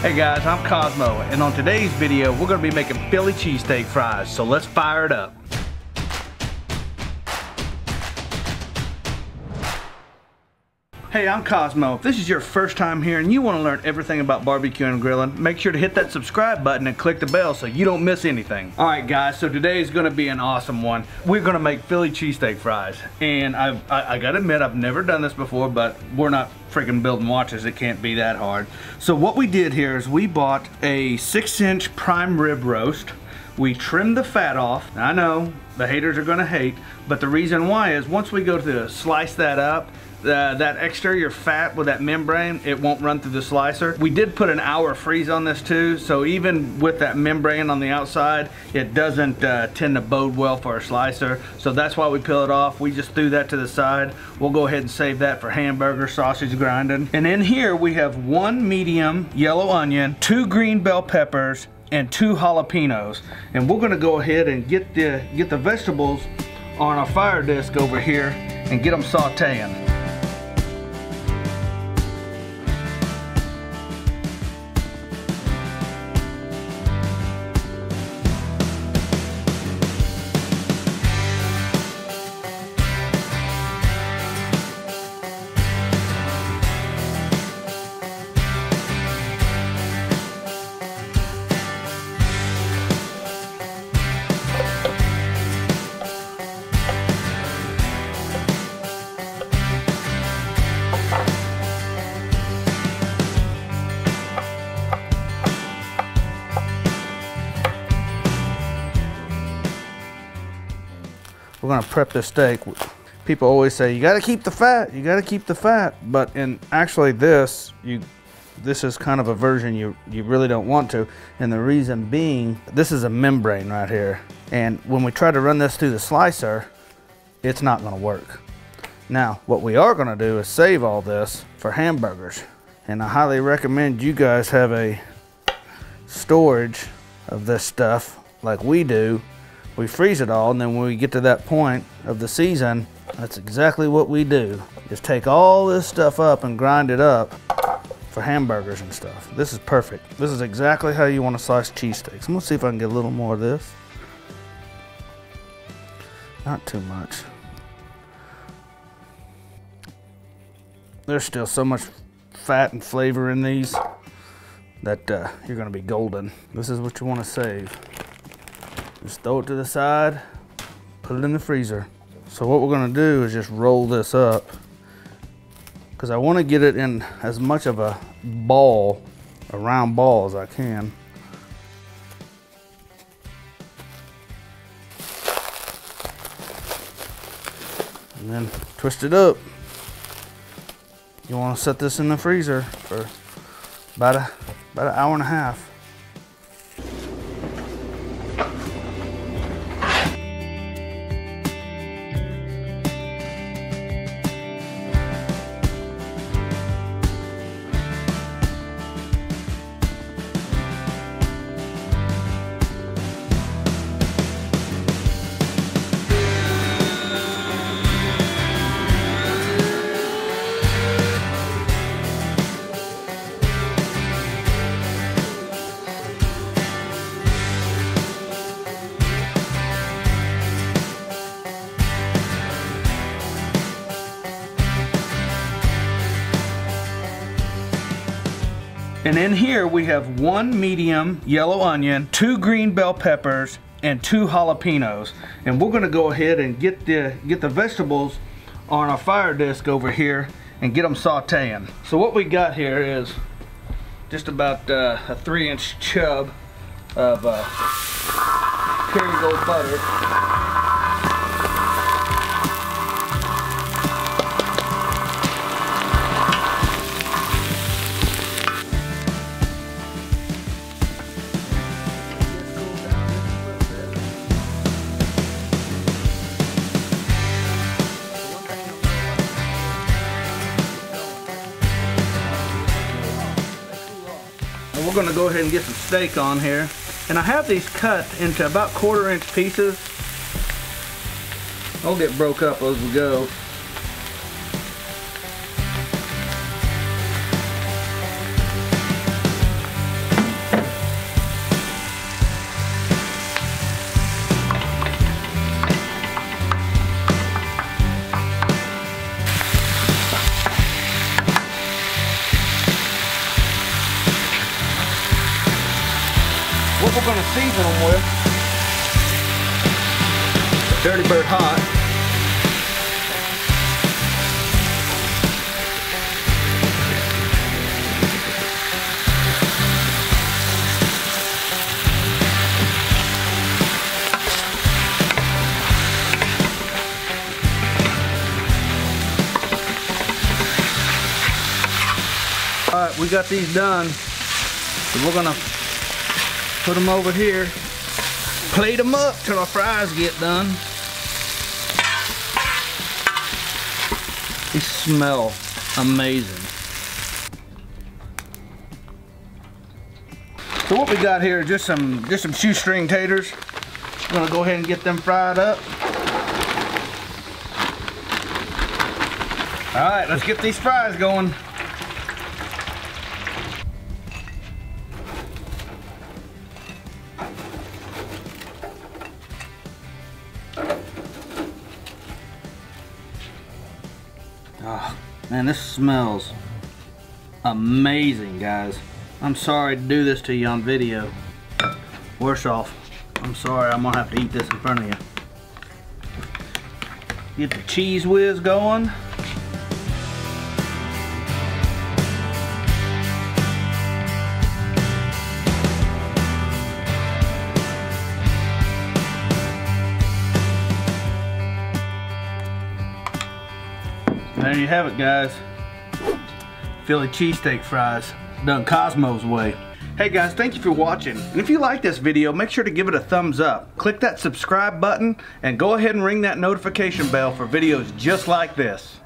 Hey guys, I'm Kosmo, and on today's video, we're gonna be making Philly cheesesteak fries, so let's fire it up. Hey, I'm Kosmo. If this is your first time here and you want to learn everything about barbecue and grilling, make sure to hit that subscribe button and click the bell so you don't miss anything. All right, guys, so today is going to be an awesome one. We're going to make Philly cheesesteak fries. And I've, I, I got to admit, I've never done this before, but we're not freaking building watches. It can't be that hard. So what we did here is we bought a six inch prime rib roast. We trim the fat off. I know the haters are gonna hate, but the reason why is once we go to slice that up, uh, that exterior fat with that membrane, it won't run through the slicer. We did put an hour freeze on this too, so even with that membrane on the outside, it doesn't uh, tend to bode well for a slicer. So that's why we peel it off. We just threw that to the side. We'll go ahead and save that for hamburger, sausage grinding. And in here we have one medium yellow onion, two green bell peppers, and two jalapenos. And we're gonna go ahead and get the, get the vegetables on our fire disc over here and get them sauteing. We're gonna prep this steak. People always say, you gotta keep the fat, you gotta keep the fat. But in actually this, you this is kind of a version you, you really don't want to. And the reason being, this is a membrane right here. And when we try to run this through the slicer, it's not gonna work. Now, what we are gonna do is save all this for hamburgers. And I highly recommend you guys have a storage of this stuff like we do we freeze it all and then when we get to that point of the season that's exactly what we do is take all this stuff up and grind it up for hamburgers and stuff. This is perfect. This is exactly how you want to slice cheesesteaks I'm gonna see if I can get a little more of this. Not too much. There's still so much fat and flavor in these that uh, you're gonna be golden. This is what you want to save just throw it to the side, put it in the freezer. So what we're gonna do is just roll this up because I wanna get it in as much of a ball, a round ball as I can. And then twist it up. You wanna set this in the freezer for about a, about an hour and a half. And in here we have one medium yellow onion, two green bell peppers, and two jalapenos. And we're gonna go ahead and get the, get the vegetables on our fire disc over here and get them sauteing. So what we got here is just about uh, a three inch chub of uh, Kerrygold butter. We're gonna go ahead and get some steak on here. And I have these cut into about quarter inch pieces. They'll get broke up as we go. We're gonna season them with. Dirty Bird Hot. All right, we got these done. So we're gonna put them over here, plate them up till our fries get done. They smell amazing. So what we got here is just some just some shoestring taters. I'm gonna go ahead and get them fried up. All right, let's get these fries going. Man, this smells amazing, guys. I'm sorry to do this to you on video. Worse off, I'm sorry I'm gonna have to eat this in front of you. Get the Cheez Whiz going. You have it, guys. Philly cheesesteak fries, done Kosmo's way. Hey guys, thank you for watching. And if you like this video, make sure to give it a thumbs up. Click that subscribe button and go ahead and ring that notification bell for videos just like this.